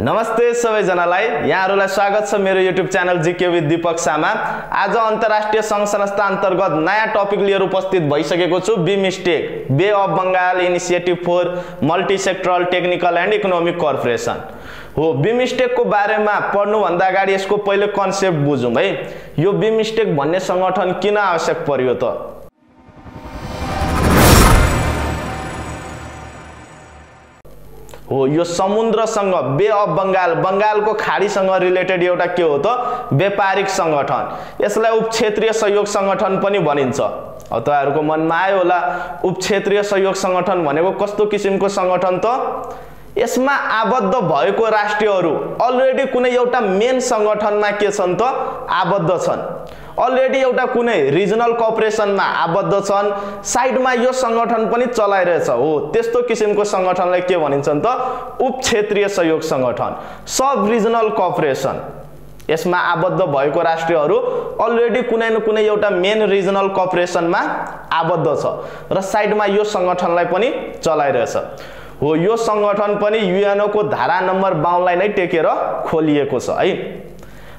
नमस्ते सबैजनालाई। यहाँहरूलाई स्वागत छ मेरो YouTube channel GK with Dipak Sama. आज अन्तर्राष्ट्रिय सङ्घ संस्था अन्तर्गत नयाँ टपिक लिएर उपस्थित भइसकेको छु। BIMSTEC bay of Bengal initiative for multi sectoral technical and economic cooperation. हो बी मिस्टेकको बारेमा पढ्नुभन्दा अगाडि यसको पहिले कन्सेप्ट बुझौँ है। यो बी मिस्टेक भन्ने सङ्गठन किन आवश्यक पर्यो त? हो यो समुद्रसँग बे अफ बङ्गाल बङ्गालको खाडीसँग रिलेटेड एउटा के हो त? व्यापारिक सङ्गठन। यसलाई उपक्षेत्रीय सहयोग सङ्गठन पनि भनिन्छ। तपाईँहरूको मनमा आयो होला। उपक्षेत्रीय सहयोग सङ्गठन भनेको कस्तो किसिमको सङ्गठन त? यसमा आबद्ध भएको राष्ट्रहरू अलरेडी कुनै एउटा मेन सङ्गठनमा के छन् त? आबद्ध छन्। अलरेडी एउटा कुनै रिजनल कर्पोरेसनमा आबद्ध छन्। साइडमा यो सङ्गठन पनि चलाइरहेछ हो। त्यस्तो किसिमको सङ्गठनलाई के भनिन्छन् त? उप क्षेत्रीय सहयोग सङ्गठन सब रिजनल कर्पोरेसन यसमा आबद्ध भएको राष्ट्रहरू अलरेडी कुनै न कुनै एउटा मेन रिजनल कर्पोरेसनमा आबद्ध छ र साइडमा यो सङ्गठनलाई पनि चलाइरहेछ। हो यो सङ्गठन पनि युएनओको धारा नम्बर बाहुनलाई नै टेकेर खोलिएको छ है?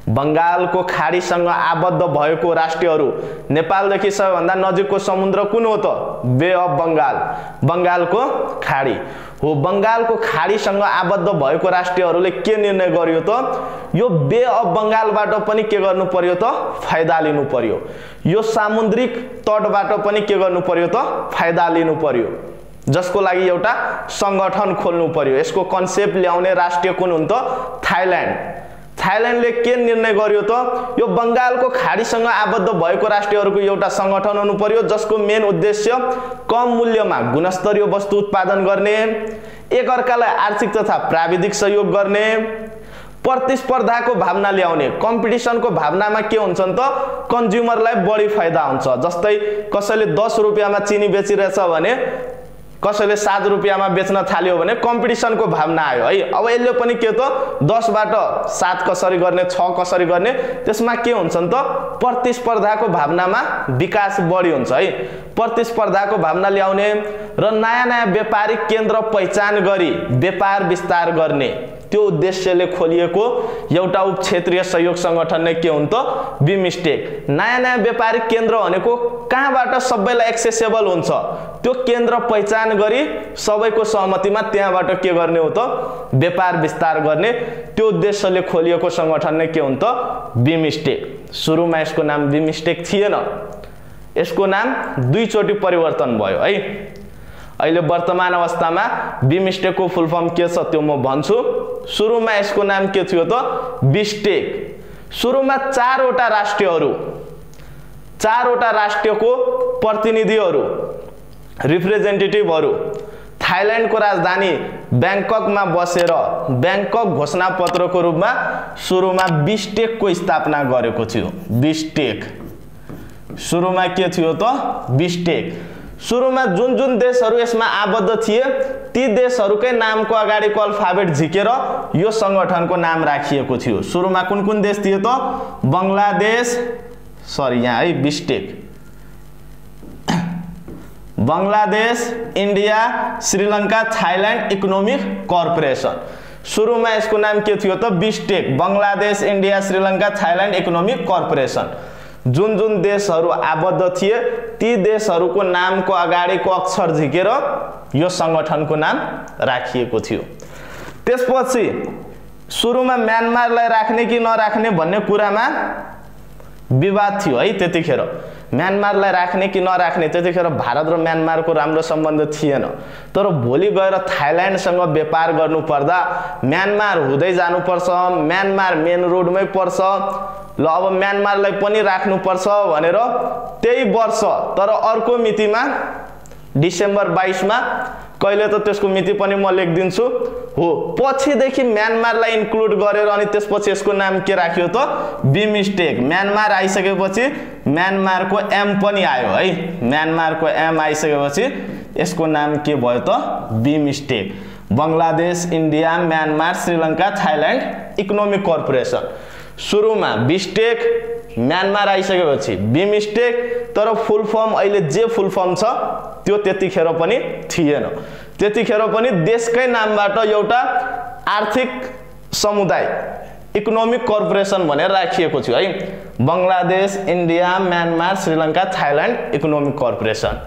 बङ्गालको खाडीसँग आबद्ध भएको राष्ट्रहरू नेपालदेखि सबैभन्दा नजिकको समुद्र कुन हो त? Bay of Bengal. बङ्गालको खाडी। हो बङ्गालको खाडीसँग आबद्ध भएको राष्ट्रहरूले के निर्णय गर्यो त? यो बे अफ बङ्गालबाट पनि के गर्नु पर्यो त? फाइदा लिनु पर्यो। यो सामुद्रिक तटबाट पनि के गर्नु पर्यो त? फाइदा लिनु पर्यो। जसको लागि एउटा सङ्गठन खोल्नु पर्यो। यसको कन्सेप्ट ल्याउने राष्ट्र कुन हुन् त? थाइल्यान्ड। थाइल्यान्डले के निर्णय गर्यो त? यो बङ्गालको खाडीसँग आबद्ध भएको राष्ट्रहरूको एउटा सङ्गठन हुनु पर्यो जसको मेन उद्देश्य कम मूल्यमा गुणस्तरीय वस्तु उत्पादन गर्ने एकअर्कालाई आर्थिक तथा प्राविधिक सहयोग गर्ने प्रतिस्पर्धाको भावना ल्याउने। कम्पिटिसनको भावनामा के हुन्छन् त? कन्ज्युमरलाई बढी फाइदा हुन्छ। जस्तै कसैले दस रुपियाँमा चिनी बेचिरहेछ भने कसैले सात रुपियाँमा बेच्न थाल्यो भने कम्पिटिसनको भावना आयो है? अब यसले पनि के त दसबाट सात कसरी गर्ने छ कसरी गर्ने त्यसमा के हुन्छन् त प्रतिस्पर्धाको भावनामा विकास बढी हुन्छ है? प्रतिस्पर्धाको भावना ल्याउने र नयाँ नयाँ व्यापारिक केन्द्र पहिचान गरी व्यापार विस्तार गर्ने त्यो उद्देश्यले खोलिएको एउटा उप क्षेत्रीय सहयोग सङ्गठन नै के हुन् त? बिमिस्टेक। नयाँ नयाँ व्यापारिक केन्द्र भनेको कहाँबाट सबैलाई एक्सेसेबल हुन्छ? त्यो केन्द्र पहिचान गरी सबैको सहमतिमा त्यहाँबाट के गर्ने हो त? व्यापार विस्तार गर्ने त्यो उद्देश्यले खोलिएको सङ्गठन नै के हुन् त? बिमिस्टेक। सुरुमा यसको नाम बिमिस्टेक थिएन। यसको नाम दुईचोटि परिवर्तन भयो है। अहिले वर्तमान अवस्थामा बिमिस्टेकको फुल फर्म के छ त्यो म भन्छु। सुरुमा यसको नाम के थियो त? बिस्टेक सुरुमा चारवटा राष्ट्रहरू चारवटा राष्ट्रको प्रतिनिधिहरू रिप्रेजेन्टेटिभहरू थाइल्यान्डको राजधानी ब्याङ्ककमा बसेर ब्याङ्कक घोषणापत्रको रूपमा सुरुमा बिस्टेकको स्थापना गरेको थियो। बिस्टेक सुरुमा के थियो त? बिस्टेक सुरुमा जुन जुन देशहरू यसमा आबद्ध थिए ती देशहरूकै नामको अगाडिको अल्फाबेट झिकेर यो सङ्गठनको नाम राखिएको थियो। सुरुमा कुन कुन देश थियो त? बङ्गलादेश सरी यहाँ है BISTEC. Bangladesh India Sri Lanka Thailand economic corporation. सुरुमा यसको नाम के थियो त? BISTEC. Bangladesh India Sri Lanka Thailand economic corporation. जुन जुन देशहरू आबद्ध थिए ती देशहरूको नामको अगाडिको अक्षर झिकेर यो सङ्गठनको नाम राखिएको थियो। त्यसपछि सुरुमा म्यानमारलाई राख्ने कि नराख्ने भन्ने कुरामा विवाद थियो है त्यतिखेर। म्यानमारलाई राख्ने कि नराख्ने त्यतिखेर भारत र म्यानमारको राम्रो सम्बन्ध थिएन। तर भोलि गएर थाइल्यान्डसँग व्यापार गर्नुपर्दा म्यानमार हुँदै जानुपर्छ म्यानमार मेन रोडमै पर्छ ल अब म्यानमारलाई पनि राख्नुपर्छ भनेर त्यही वर्ष तर अर्को मितिमा डिसेम्बर बाइसमा कहिले त त्यसको मिति पनि म लेखिदिन्छु। हो। पछिदेखि म्यानमारलाई इन्क्लुड गरेर अनि त्यसपछि यसको नाम के राख्यो त? बिमिस्टेक। म्यानमार आइसकेपछि म्यानमारको एम पनि आयो है। म्यानमारको एम आइसकेपछि यसको नाम के भयो त? BIMSTEC. Bangladesh India Myanmar Sri Lanka Thailand economic corporation. सुरुमा बिस्टेक म्यानमार आइसकेपछि बिमिस्टेक तर फुल फर्म अहिले जे फुल फर्म छ त्यो त्यतिखेर पनि थिएन। त्यतिखेर पनि देशकै नामबाट एउटा आर्थिक समुदाय इकोनोमिक कर्पोरेसन भनेर राखिएको थियो है। Bangladesh India Myanmar Sri Lanka Thailand economic corporation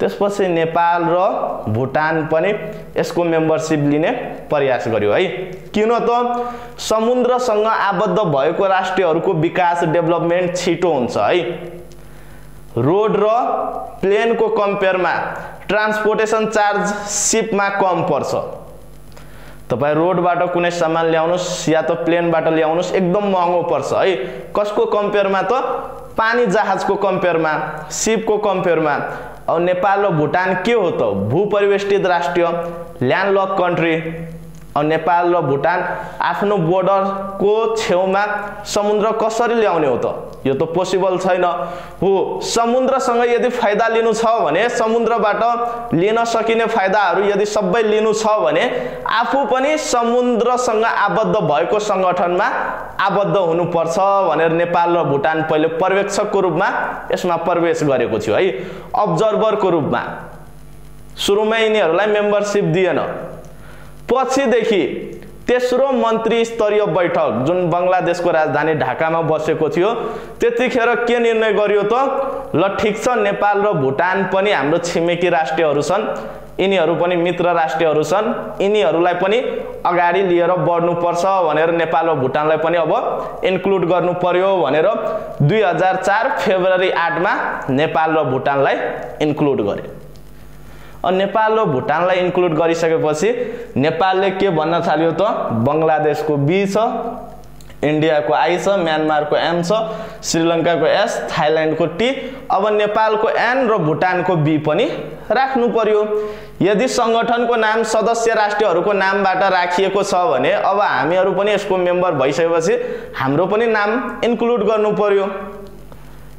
त्यसपछि नेपाल र भुटान पनि यसको मेम्बरसिप लिने प्रयास गर्यो है। किन त समुद्रसँग आबद्ध भएको राष्ट्रहरूको विकास डेभलपमेन्ट छिटो हुन्छ है। रोड र प्लेनको कम्पेयरमा ट्रान्सपोर्टेसन चार्ज सिपमा कम पर्छ। तपाईँ रोडबाट कुनै सामान ल्याउनुहोस् या त प्लेनबाट ल्याउनुहोस् एकदम महँगो पर्छ है। कसको कम्पेयरमा त? पानी जहाजको कम्पेयरमा सिपको कम्पेयरमा। अब नेपाल र भुटान के हो त भूपरिवेष्टित राष्ट्र ल्यान्डलक कन्ट्री नेपाल र भुटान आफ्नो बोर्डरको छेउमा समुद्र कसरी ल्याउने हो त? यो त पोसिबल छैन। हो समुद्रसँग यदि फाइदा लिनु छ भने समुद्रबाट लिन सकिने फाइदाहरू यदि सबै लिनु छ भने आफू पनि समुद्रसँग आबद्ध भएको सङ्गठनमा आबद्ध हुनुपर्छ भनेर नेपाल र भुटान पहिले पर्यवेक्षकको रूपमा यसमा प्रवेश गरेको थियो है। अब्जर्भरको रूपमा। सुरुमा यिनीहरूलाई मेम्बरसिप दिएन। पछिदेखि तेस्रो मन्त्री स्तरीय बैठक जुन बङ्गलादेशको राजधानी ढाकामा बसेको थियो त्यतिखेर के निर्णय गरियो त? ल ठिक छ नेपाल र भुटान पनि हाम्रो छिमेकी राष्ट्रहरू छन् यिनीहरू पनि मित्र राष्ट्रहरू छन् यिनीहरूलाई पनि अगाडि लिएर बढ्नुपर्छ भनेर नेपाल र भुटानलाई पनि अब इन्क्लुड गर्नु पर्यो भनेर दुई हजार चार फेब्रुअरी आठमा नेपाल र भुटानलाई इन्क्लुड गरे। नेपाल र भुटानलाई इन्क्लुड गरिसकेपछि नेपालले के भन्न थाल्यो त? बङ्गलादेशको बी छ इन्डियाको आई छ म्यानमारको एम छ श्रीलङ्काको एस थाइल्यान्डको टी अब नेपालको एन र भुटानको बी पनि राख्नु पर्यो। यदि सङ्गठनको नाम सदस्य राष्ट्रहरूको नामबाट राखिएको छ भने अब हामीहरू पनि यसको मेम्बर भइसकेपछि हाम्रो पनि नाम इन्क्लुड गर्नु पर्यो।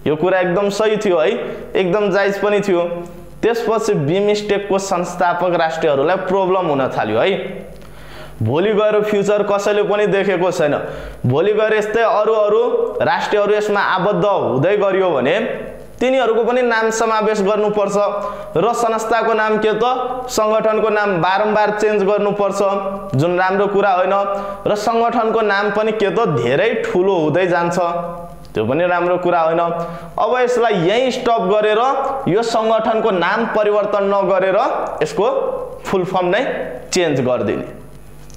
यो कुरा एकदम सही थियो है। एकदम जायज पनि थियो। त्यसपछि बिमस्टेकको संस्थापक राष्ट्रहरूलाई प्रब्लम हुन थाल्यो है? भोलि गएर फ्युचर कसैले पनि देखेको छैन। भोलि गएर यस्तै अरू अरू राष्ट्रहरू यसमा आबद्ध हुँदै गरियो भने तिनीहरूको पनि नाम समावेश गर्नुपर्छ र संस्थाको नाम के त? सङ्गठनको नाम बारम्बार चेन्ज गर्नुपर्छ। जुन राम्रो कुरा होइन र सङ्गठनको नाम पनि के त? धेरै ठुलो हुँदै जान्छ। त्यो पनि राम्रो कुरा होइन। अब यसलाई यहीँ स्टप गरेर यो सङ्गठनको नाम परिवर्तन नगरेर यसको फुल फर्म नै चेन्ज गरिदिने।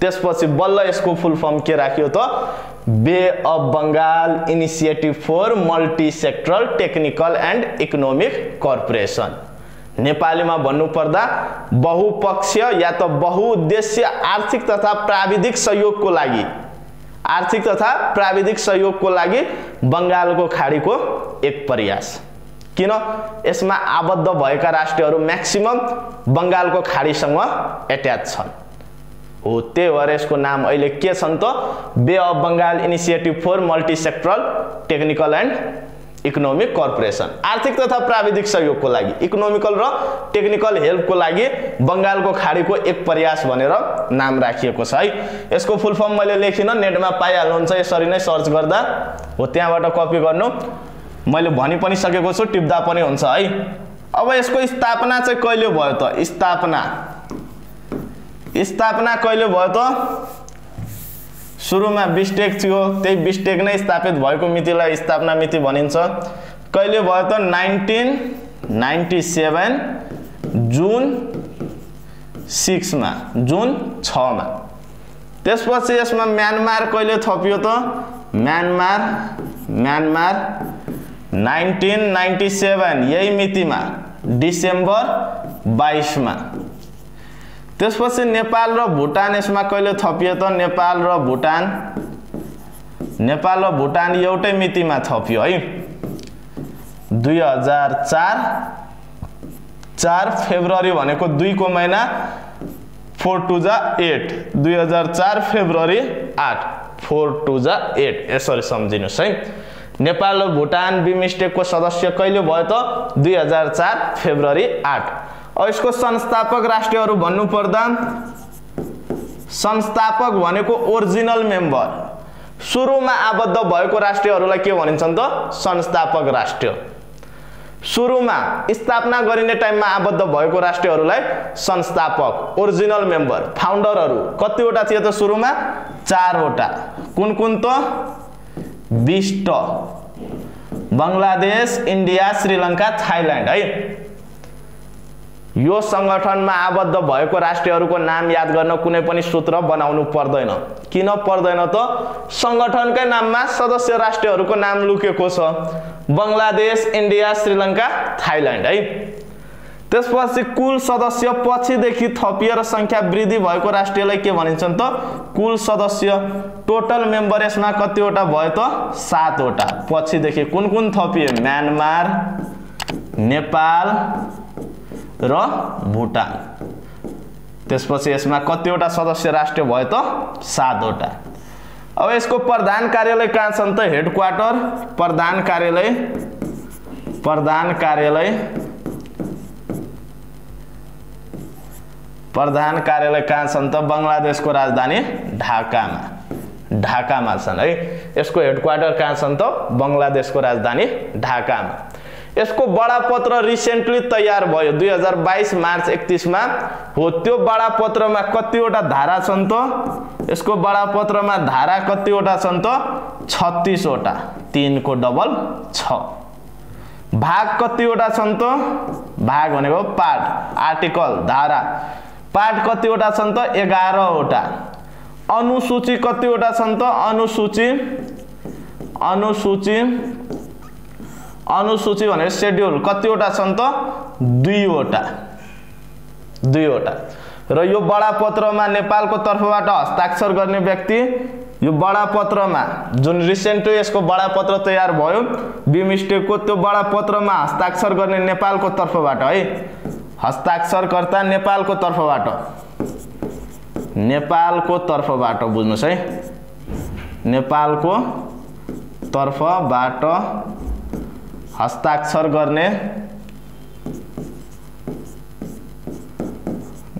त्यसपछि बल्ल यसको फुल फर्म के राख्यो त? Bay of Bengal initiative for multi sectoral technical and economic corporation नेपालीमा भन्नुपर्दा बहुपक्षीय या त बहुउद्देश्य आर्थिक तथा प्राविधिक सहयोगको लागि आर्थिक तथा प्राविधिक सहयोगको लागि बङ्गालको खाडीको एक प्रयास। किन? यसमा आबद्ध भएका राष्ट्रहरू म्याक्सिमम बङ्गालको खाडीसँग एट्याच छन्। हो त्यही भएर यसको नाम अहिले के छन् त? Bay of Bengal initiative for multi sectoral technical and economic corporation आर्थिक तथा प्राविधिक सहयोगको लागि इकोनोमिकल र टेक्निकल हेल्पको लागि बङ्गालको खाडीको एक प्रयास भनेर नाम राखिएको छ है। यसको फुल फर्म मैले लेखिनँ नेटमा पाइहाल्नुहुन्छ यसरी नै सर्च गर्दा हो त्यहाँबाट कपी गर्नु। मैले भनि पनि सकेको छु टिप्दा पनि हुन्छ है। अब यसको स्थापना चाहिँ कहिले भयो त? स्थापना। स्थापना कहिले भयो त? सुरुमा बिस्टेक थियो त्यही बिस्टेक नै स्थापित भएको मितिलाई स्थापना मिति भनिन्छ। कहिले भयो त? नाइन्टिन नाइन्टी सेभेन जुन सिक्समा जुन छमा। त्यसपछि यसमा म्यानमार कहिले थपियो त? Myanmar Myanmar nineteen ninety seven यही मितिमा डिसेम्बर बाइसमा। त्यसपछि नेपाल र भुटान यसमा कहिले थपियो त नेपाल र भुटान? नेपाल र भुटान एउटै मितिमा थपियो है। दुई हजार चार चार फेब्रुअरी भनेको दुईको महिना फोर टु जा एट। दुई हजार चार फेब्रुअरी आठ फोर टु जा एट। यसरी सम्झिनुहोस् है। नेपाल र भुटान बिमस्टेकको सदस्य कहिले भयो त? दुई हजार चार फेब्रुअरी आठ। यसको संस्थापक राष्ट्रहरू भन्नुपर्दा संस्थापक भनेको ओरिजिनल मेम्बर सुरुमा आबद्ध भएको राष्ट्रहरूलाई के भनिन्छन् त? संस्थापक राष्ट्र। सुरुमा स्थापना गरिने टाइममा आबद्ध भएको राष्ट्रहरूलाई संस्थापक ओरिजिनल मेम्बर फाउन्डरहरू कतिवटा थिए त सुरुमा? चारवटा। कुन कुन त? BIST Bangladesh India Sri Lanka Thailand है? यो सङ्गठनमा आबद्ध भएको राष्ट्रहरूको नाम याद गर्न कुनै पनि सूत्र बनाउनु पर्दैन। किन पर्दैन त? सङ्गठनकै नाममा सदस्य राष्ट्रहरूको नाम लुकेको छ। बङ्गलादेश इन्डिया श्रीलङ्का थाइल्यान्ड है? त्यसपछि कुल सदस्य पछिदेखि थपिएर सङ्ख्या वृद्धि भएको राष्ट्रियलाई के भनिन्छन् त? कुल सदस्य। टोटल मेम्बर यसमा कतिवटा भयो त? सातवटा। पछिदेखि कुन कुन थपिए? म्यानमार नेपाल र भुटान। त्यसपछि यसमा कतिवटा सदस्य राष्ट्र भयो त? सातवटा। अब यसको प्रधान कार्यालय कहाँ छन् त? हेड क्वार्टर प्रधान कार्यालय प्रधान कार्यालय प्रधान कार्यालय कहाँ छन् त? बङ्गलादेशको राजधानी ढाकामा। ढाकामा छन्। है यसको हेड क्वार्टर कहाँ छन् त? बङ्गलादेशको राजधानी ढाकामा। यसको बडापत्र रिसेन्टली तयार भयो। दुई हजार बाइस मार्च एकतिसमा हो। त्यो बडापत्रमा कतिवटा धारा छन् त? यसको बडापत्रमा धारा कतिवटा छन् त? छत्तिसवटा। तिनको डबल छ। भाग कतिवटा छन् त? भाग भनेको पाठ आर्टिकल धारा। पाठ कतिवटा छन् त? एघारवटा। अनुसूची कतिवटा छन् त? अनुसूची अनुसूची अनुसूची भनेको सेड्युल कतिवटा छन् त? दुईवटा। दुईवटा। र यो बडापत्रमा नेपालको तर्फबाट हस्ताक्षर गर्ने व्यक्ति यो बडापत्रमा जुन रिसेन्टली यसको बडापत्र तयार भयो बिमस्टेकको त्यो बडापत्रमा हस्ताक्षर गर्ने नेपालको तर्फबाट है। हस्ताक्षरकर्ता नेपालको तर्फबाट। नेपालको तर्फबाट बुझ्नुहोस् है। नेपालको तर्फबाट हस्ताक्षर गर्ने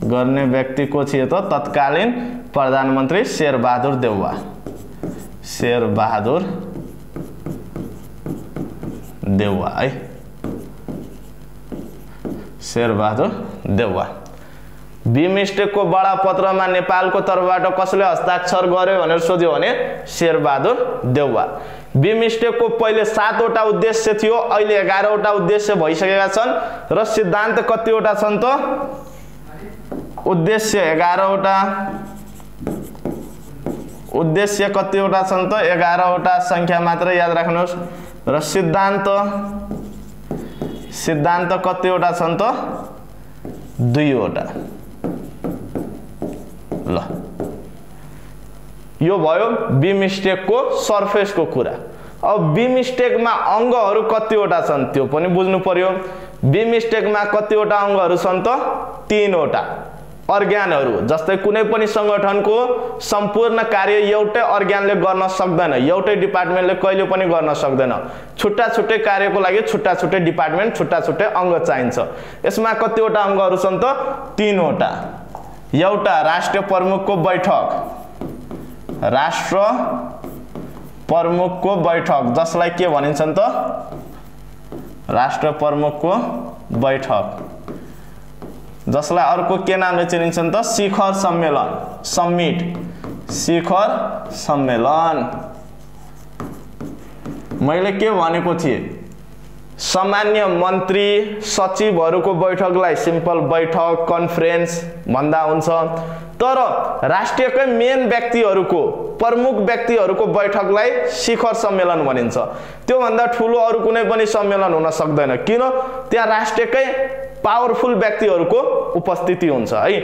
गर्ने व्यक्ति को थिए त? तत्कालीन प्रधानमन्त्री शेरबहादुर देउवा। शेरबहादुर देउवा है? शेरबहादुर देउवा। बिमस्टेकको बडापत्रमा नेपालको तर्फबाट कसले हस्ताक्षर गर्यो भनेर सोध्यो भने शेरबहादुर देउवा। बिमस्टेकको पहिले सातवटा उद्देश्य थियो अहिले एघारवटा उद्देश्य भइसकेका छन्। र सिद्धान्त कतिवटा छन् त? उद्देश्य एघारवटा उद्देश्य कतिवटा छन् त? एघारवटा सङ्ख्या मात्र याद राख्नुहोस्। र सिद्धान्त सिद्धान्त कतिवटा छन् त? दुईवटा। ल। यो भयो बिमिस्टेकको सर्फेसको कुरा। अब बिमिस्टेकमा अङ्गहरू कतिवटा छन् त्यो पनि बुझ्नु पर्यो। बिमिस्टेकमा कतिवटा अङ्गहरू छन् त तिनवटा। अर्ग्यानहरू जस्तै कुनै पनि सङ्गठनको सम्पूर्ण कार्य एउटै अर्ग्यानले गर्न सक्दैन एउटै डिपार्टमेन्टले कहिले पनि गर्न सक्दैन। छुट्टा छुट्टै कार्यको लागि छुट्टा छुट्टै डिपार्टमेन्ट छुट्टा छुट्टै अङ्ग चाहिन्छ। यसमा कतिवटा अङ्गहरू छन् त तिनवटा। एउटा राष्ट्रिय प्रमुखको बैठक। राष्ट्र प्रमुखको बैठक जसलाई के भनिन्छन् त? राष्ट्र प्रमुखको बैठक। जसलाई अर्को के नामले चिनिन्छन् त? शिखर सम्मेलन समिट। शिखर सम्मेलन। मैले के भनेको थिएँ? सामान्य मन्त्री सचिवहरूको बैठकलाई सिम्पल बैठक कन्फरेन्स भन्दा हुन्छ। तर राष्ट्रियकै मेन व्यक्तिहरूको प्रमुख व्यक्तिहरूको बैठकलाई शिखर सम्मेलन भनिन्छ। त्योभन्दा ठुलो अरू कुनै पनि सम्मेलन हुन सक्दैन। किन? त्यहाँ राष्ट्रियकै पावरफुल व्यक्तिहरूको उपस्थिति हुन्छ है।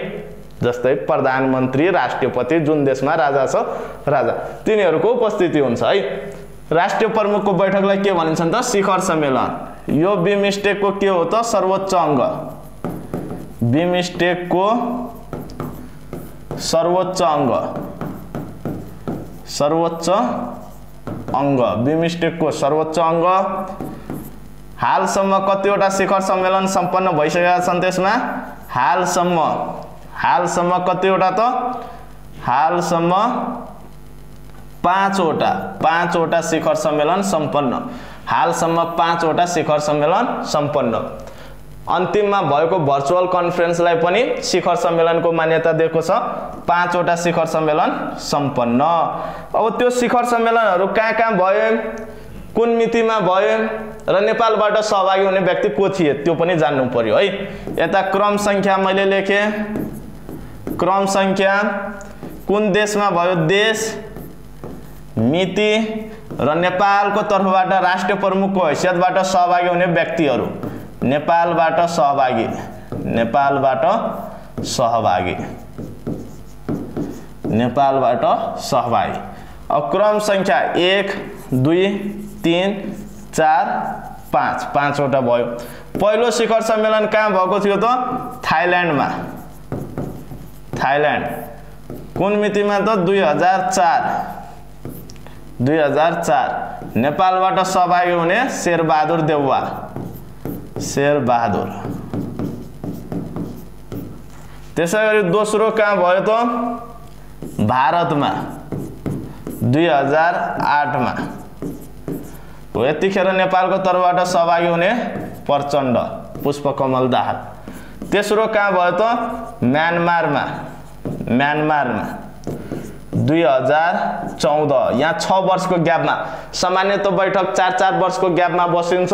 जस्तै प्रधानमन्त्री राष्ट्रपति जुन देशमा राजा छ राजा। तिनीहरूको उपस्थिति हुन्छ है। राष्ट्रिय प्रमुखको बैठकलाई के भनिन्छ त? शिखर सम्मेलन। यो बिमस्टेकको के हो त? सर्वोच्च अङ्ग। बिमस्टेकको सर्वोच्च अङ्ग। सर्वोच्च अङ्ग। बिमस्टेकको सर्वोच्च अङ्ग। हालसम्म कतिवटा शिखर सम्मेलन सम्पन्न भइसकेका छन् त्यसमा? हालसम्म। हालसम्म कतिवटा त? हालसम्म पाँचवटा पाँचवटा शिखर सम्मेलन सम्पन्न। हालसम्म पाँचवटा शिखर सम्मेलन सम्पन्न। अन्तिममा भएको भर्चुअल कन्फरेन्सलाई पनि शिखर सम्मेलनको मान्यता दिएको छ। पाँचवटा शिखर सम्मेलन सम्पन्न। अब त्यो शिखर सम्मेलनहरू कहाँ कहाँ भयो? कुन मितिमा भयो? र नेपालबाट सहभागी हुने व्यक्ति को थिए? त्यो पनि जान्नु पर्यो है। यता क्रम सङ्ख्या मैले लेखेँ। क्रम सङ्ख्या कुन देशमा भयो? देश मिति र नेपालको तर्फबाट राष्ट्रिय प्रमुखको हैसियतबाट सहभागी हुने व्यक्तिहरू। नेपालबाट सहभागी नेपालबाट सहभागी। नेपालबाट सहभागी। अब क्रम सङ्ख्या एक दुई तिन चार पाँच। पाँचवटा भयो। पहिलो शिखर सम्मेलन कहाँ भएको थियो त? थाइल्यान्डमा। थाइल्यान्ड। कुन मितिमा त? दुई हजार चार। दुई हजार चार नेपालबाट सहभागी हुने शेरबहादुर देउवा शेरबहादुर त्यसै गरी दोस्रो कहाँ भयो त भारतमा दुई हजार आठमा हो यतिखेर नेपालको तर्फबाट सहभागी हुने प्रचण्ड पुष्पकमल दाहाल तेस्रो कहाँ भयो त म्यानमारमा म्यानमारमा दुई हजार चौध। यहाँ छ वर्षको ग्यापमा। सामान्यत बैठक चार चार वर्षको ग्यापमा बसिन्छ।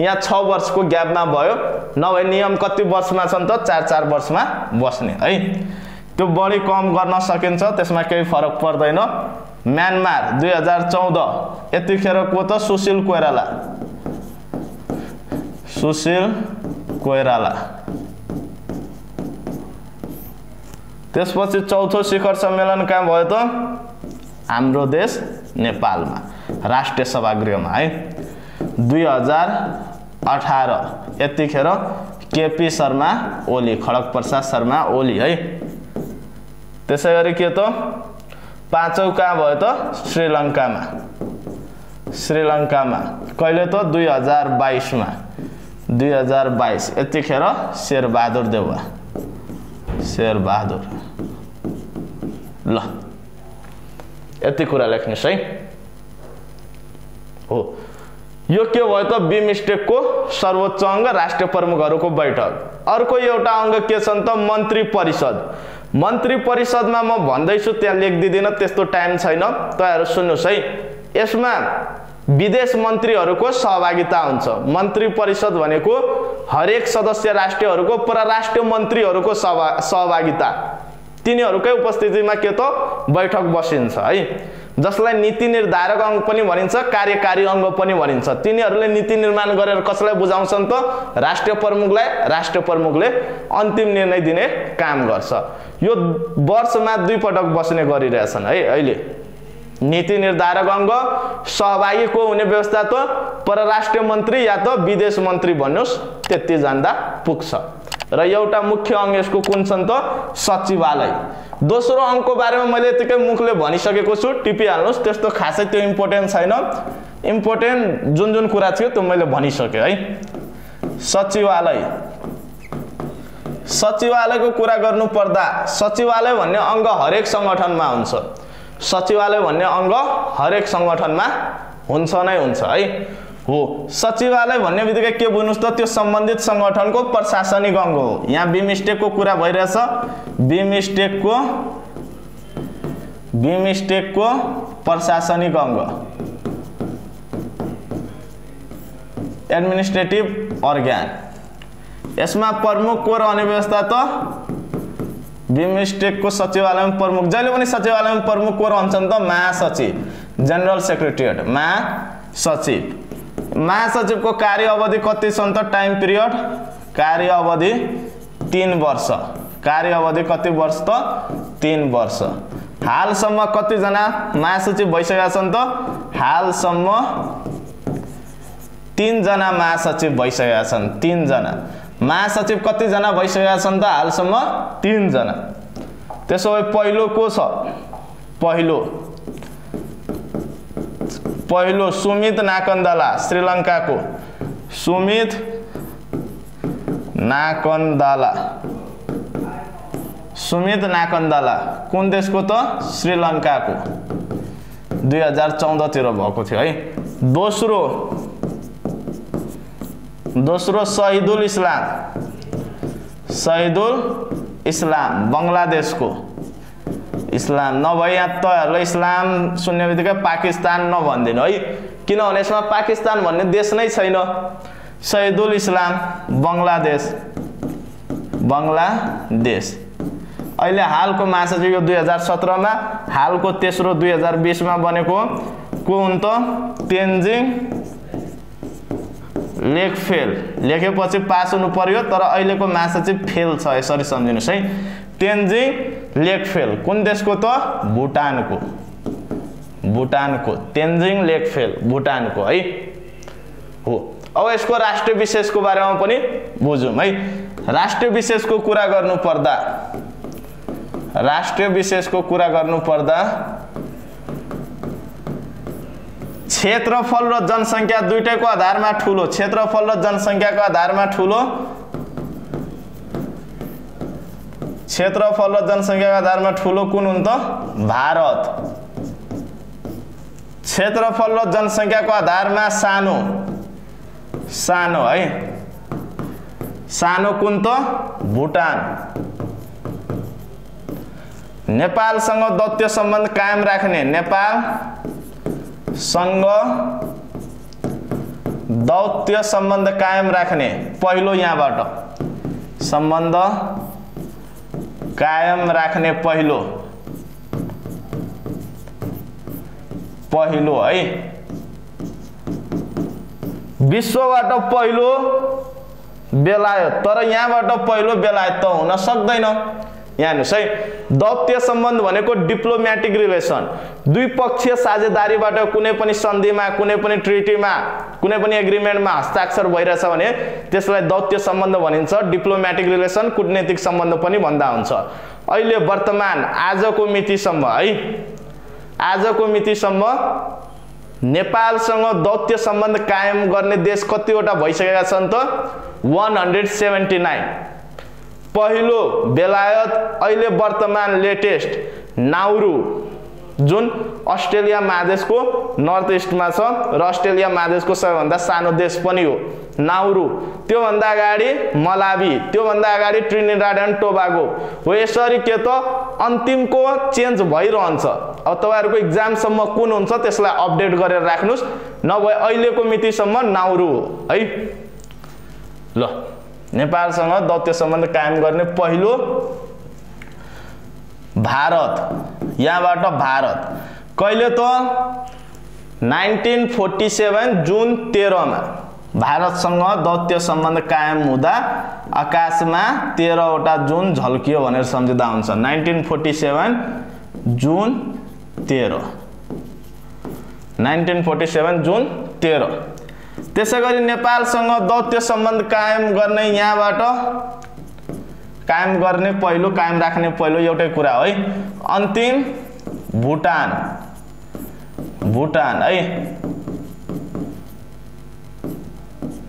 यहाँ छ वर्षको ग्यापमा भयो। नभए नियम कति वर्षमा छन् त? चार चार वर्षमा बस्ने है? त्यो बढी कम गर्न सकिन्छ त्यसमा केही फरक पर्दैन। म्यानमार दुई हजार चौध। यतिखेर को त? सुशील कोइराला। सुशील कोइराला। त्यसपछि चौथो शिखर सम्मेलन कहाँ भयो त? हाम्रो देश नेपालमा राष्ट्रिय सभागृहमा है। दुई हजार अठार यतिखेर केपी शर्मा ओली खडक प्रसाद शर्मा ओली है। त्यसै गरी के त? पाँचौँ कहाँ भयो त? श्रीलङ्कामा। श्रीलङ्कामा। कहिले त? दुई हजार बाइसमा। दुई हजार बाइस। यतिखेर शेरबहादुर देउवा। शेरबहादुर। ल। यति कुरा लेख्नुहोस् है। हो। यो के भयो त? बी मिस्टेकको सर्वोच्च अङ्ग राष्ट्रिय प्रमुखहरूको बैठक। अर्को एउटा अङ्ग के छन् त? मन्त्री परिषद। मन्त्री परिषदमा म भन्दैछु त्यहाँ लेखिदिँदिनँ त्यस्तो टाइम छैन। तपाईँहरू सुन्नुहोस् है। यसमा विदेश मन्त्रीहरूको सहभागिता हुन्छ। मन्त्री परिषद भनेको हरेक सदस्य राष्ट्रहरूको परराष्ट्रिय मन्त्रीहरूको सहभागिता। तिनीहरूकै उपस्थितिमा के त? बैठक बसिन्छ है? जसलाई नीति निर्धारक अङ्ग पनि भनिन्छ कार्यकारी अङ्ग पनि भनिन्छ। तिनीहरूले नीति निर्माण गरेर कसलाई बुझाउँछन् त? राष्ट्रिय प्रमुखलाई। राष्ट्रिय प्रमुखले अन्तिम निर्णय दिने काम गर्छ। यो वर्षमा दुई पटक बस्ने गरिरहेछन् है? अहिले नीति निर्धारक अङ्ग सहभागी को हुने व्यवस्था त परराष्ट्रिय मन्त्री या त विदेश मन्त्री भन्नुहोस् त्यति जान्दा पुग्छ। र एउटा मुख्य अङ्ग यसको कुन छन् त? सचिवालय। दोस्रो अङ्कको बारेमा मैले यतिकै मुखले भनिसकेको छु टिपिहाल्नुहोस् त्यस्तो खासै त्यो इम्पोर्टेन्ट छैन। इम्पोर्टेन्ट जुन जुन कुरा थियो त्यो मैले भनिसकेँ है। सचिवालय। सचिवालयको कुरा गर्नु पर्दा सचिवालय भन्ने अङ्ग हरेक सङ्गठनमा हुन्छ। सचिवालय भन्ने अङ्ग हरेक सङ्गठनमा हुन्छ नै हुन्छ है। हो। सचिवालय भन्ने बित्तिकै के बुझ्नुहोस् त त्यो सम्बन्धित सङ्गठनको प्रशासनिक अङ्ग हो। यहाँ बिमिस्टेकको कुरा भइरहेछ। बिमिस्टेकको बिमिस्टेकको प्रशासनिक अङ्ग। एडमिनिस्ट्रेटिभ अर्ग्यान यसमा प्रमुख को रहने व्यवस्था त? बिमस्टेकको सचिवालयमा प्रमुख। जहिले पनि सचिवालयमा प्रमुख को रहन्छन् त महासचिव जेनरल सेक्रेटरिएट महासचिव। महासचिवको कार्य अवधि कति छन् त टाइम पिरियड कार्य अवधि तिन वर्ष कार्य अवधि कति वर्ष त तिन वर्ष हालसम्म कतिजना महासचिव भइसकेका छन् त हालसम्म तिनजना महासचिव भइसकेका छन् तिनजना महासचिव कतिजना भइसकेका छन् त हालसम्म तिनजना त्यसो भए पहिलो को छ पहिलो पहिलो सुमित नाकन्दला श्रीलङ्काको। सुमित नाकन्दाला। सुमित नाकन्दाला कुन देशको त? श्रीलङ्काको। दुई हजार चौधतिर भएको थियो है। दोस्रो दोस्रो शहीदुल इस्लाम। शहीदुल इस्लाम बङ्गलादेशको। इस्लाम नभए यहाँ तपाईँहरूलाई इस्लाम सुन्ने बित्तिकै पाकिस्तान नभनिदिनु है? किनभने यसमा पाकिस्तान भन्ने देश नै छैन। सैदुल इस्लाम बङ्गलादेश। बङ्गलादेश। अहिले हालको चाहिँ यो दुई हजार सत्रमा हालको तेस्रो दुई हजार बिसमा बनेको को हुन् त? तेन्जिङ लेख फेल लेखेपछि पास हुनु पर्यो तर अहिलेको चाहिँ फेल छ यसरी सम्झिनुहोस् है? Tenzing lake fail. कुन देशको त? भुटानको। भुटानको। तेन्जिङ लेक फेल भुटानको है? हो। अब यसको राष्ट्रिय विशेषको बारेमा पनि बुझौँ है? राष्ट्रिय विशेषको कुरा गर्नु पर्दा राष्ट्रिय विशेषको कुरा गर्नु पर्दा क्षेत्रफल र जनसङ्ख्या दुइटैको आधारमा ठुलो। क्षेत्रफल र जनसङ्ख्याको आधारमा ठुलो। क्षेत्रफल र जनसङ्ख्याको आधारमा ठुलो कुन हुन् त? भारत। क्षेत्रफल र जनसङ्ख्याको आधारमा सानो। सानो है? सानो कुन त? भुटान। नेपालसँग दत्य सम्बन्ध कायम राख्ने नेपालसँग दौत्य सम्बन्ध कायम राख्ने। पहिलो यहाँबाट। सम्बन्ध कायम राख्ने पहिलो। पहिलो है। विश्वबाट पहिलो बेलायत। तर यहाँबाट पहिलो बेलायत त हुन सक्दैन। यहाँ हेर्नुहोस् है दौत्य सम्बन्ध भनेको डिप्लोमेटिक रिलेसन द्विपक्षीय साझेदारीबाट कुनै पनि सन्धिमा कुनै पनि ट्रिटीमा कुनै पनि एग्रिमेन्टमा हस्ताक्षर भइरहेछ भने त्यसलाई दौत्य सम्बन्ध भनिन्छ डिप्लोमेटिक रिलेसन कुटनैतिक सम्बन्ध पनि भन्दा हुन्छ। अहिले वर्तमान आजको मितिसम्म है आजको मितिसम्म नेपालसँग दौत्य सम्बन्ध कायम गर्ने देश कतिवटा भइसकेका छन् त? वान हन्ड्रेड सेभेन्टी नाइन पहिलो बेलायत अहिले वर्तमान लेटेस्ट नाउरु जुन अस्ट्रेलिया महादेशको नर्थ इस्टमा छ र अस्ट्रेलिया महादेशको सबैभन्दा सानो देश पनि हो नाउरु। त्योभन्दा अगाडि मलावी त्योभन्दा अगाडि ट्रिनिडाड एन्ड टोबागो हो। यसरी के त अन्तिमको चेन्ज भइरहन्छ। अब तपाईँहरूको इक्जामसम्म कुन हुन्छ त्यसलाई अपडेट गरेर राख्नुहोस्। नभए अहिलेको मितिसम्म नाउरु हो है? ल। नेपालसँग दौत्य सम्बन्ध कायम गर्ने पहिलो भारत यहाँबाट भारत। कहिले त? नाइन्टिन फोर्टी सेभेन जुन तेह्रमा। भारतसँग दौत्य सम्बन्ध कायम हुँदा आकाशमा तेह्रवटा जुन झल्कियो भनेर सम्झिँदा हुन्छ। नाइन्टिन फोर्टी सेभेन जुन तेह्र। नाइन्टिन फोर्टी सेभेन जुन तेह्र। त्यसै गरी नेपालसँग दौत्य सम्बन्ध कायम गर्ने यहाँबाट कायम गर्ने पहिलो कायम राख्ने पहिलो एउटै कुरा है। अन्तिम भुटान। भुटान है।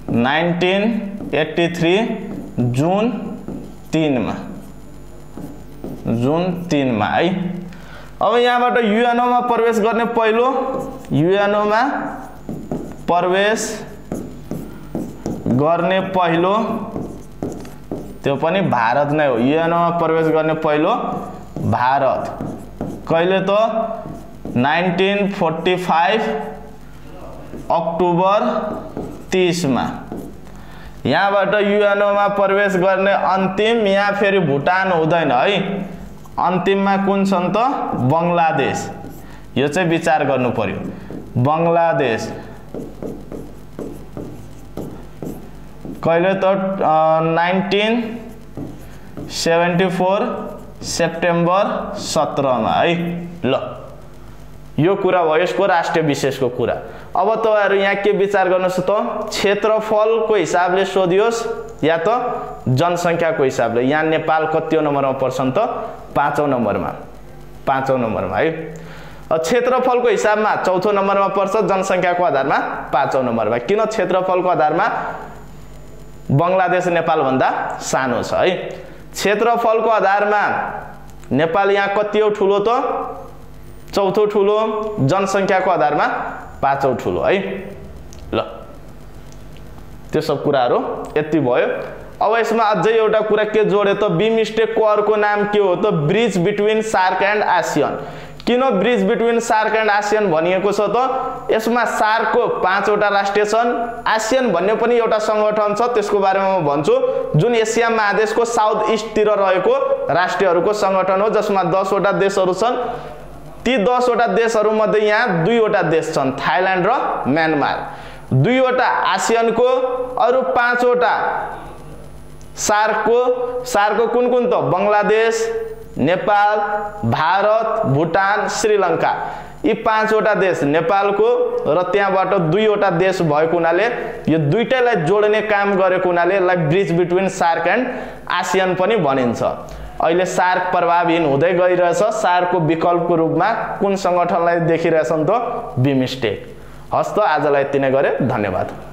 नाइन्टिन एट्टी थ्री जुन तिनमा। जुन तिनमा है। अब यहाँबाट युएनओमा प्रवेश गर्ने पहिलो युएनओमा प्रवेश गर्ने पहिलो त्यो पनि भारत नै हो। युएनओमा प्रवेश गर्ने पहिलो भारत। कहिले त? नाइन्टिन फोर्टी फाइभ अक्टोबर तिसमा। यहाँबाट युएनओमा प्रवेश गर्ने अन्तिम यहाँ फेरि भुटान हुँदैन है। अन्तिममा कुन छन् त? बङ्गलादेश। यो चाहिँ विचार गर्नु पर्यो। बङ्गलादेश। कहिले त नाइन्टिन सेभेन्टी फोर सेप्टेम्बर सत्रमा। है ल। यो कुरा भयो यसको राष्ट्रिय विशेषको कुरा। अब तपाईँहरू यहाँ के विचार गर्नुहोस् त क्षेत्रफलको हिसाबले सोधियोस् या त जनसङ्ख्याको हिसाबले। यहाँ नेपाल कति नम्बरमा पर्छन् त पाँचौँ नम्बरमा। पाँचौँ नम्बरमा है। क्षेत्रफलको हिसाबमा चौथो नम्बरमा पर्छ जनसङ्ख्याको आधारमा पाँचौँ नम्बरमा। किन क्षेत्रफलको आधारमा? बङ्गलादेश नेपालभन्दा सानो छ है? क्षेत्रफलको आधारमा नेपाल यहाँ कति हो ठुलो त? चौथो ठुलो जनसङ्ख्याको आधारमा पाँचौँ ठुलो है? ल त्यो सब कुराहरू यति भयो। अब यसमा अझै एउटा कुरा के जोड्यो त? बी मिस्टेकको अर्को नाम के हो त? Bridge between SAARC and ASEAN. किन bridge between SAARC and ASEAN भनिएको छ त? यसमा सार्कको पाँचवटा राष्ट्रिय छन्। आसियन भन्ने पनि एउटा सङ्गठन छ त्यसको बारेमा म भन्छु। जुन एसिया महादेशको साउथ इस्टतिर रहेको राष्ट्रहरूको सङ्गठन हो जसमा दसवटा देशहरू छन्। ती दसवटा देशहरूमध्ये यहाँ दुईवटा देश छन् थाइल्यान्ड र म्यानमार। दुईवटा आसियनको अरू पाँचवटा सार्कको सार्कको कुन कुन त? बङ्गलादेश नेपाल भारत भुटान श्रीलङ्का यी पाँचवटा देश नेपालको र त्यहाँबाट दुईवटा देश भएको हुनाले यो दुइटैलाई जोड्ने काम गरेको हुनाले यसलाई bridge between SAARC and ASEAN पनि भनिन्छ। अहिले सार्क प्रभावहीन हुँदै गइरहेछ। सार्कको विकल्पको रूपमा कुन सङ्गठनलाई देखिरहेछन् त? बिमिस्टेक हस् त आजलाई यति नै गरे। धन्यवाद।